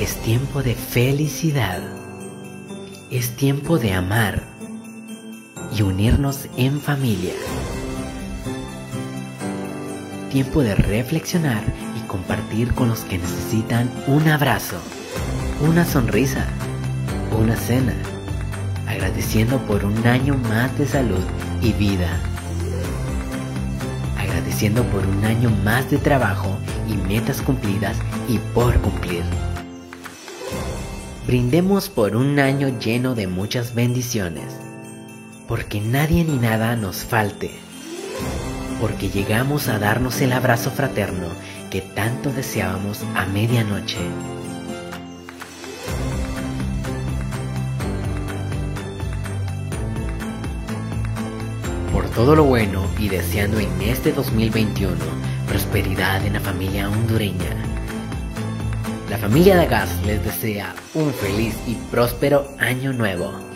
es tiempo de felicidad. Es tiempo de amar y unirnos en familia. Tiempo de reflexionar y compartir con los que necesitan un abrazo, una sonrisa, una cena, agradeciendo por un año más de salud y vida. Agradeciendo por un año más de trabajo y metas cumplidas y por cumplir. Brindemos por un año lleno de muchas bendiciones, porque nadie ni nada nos falte, porque llegamos a darnos el abrazo fraterno que tanto deseábamos a medianoche. Por todo lo bueno y deseando en este 2021 prosperidad en la familia hondureña. La familia de Gas les desea un feliz y próspero año nuevo.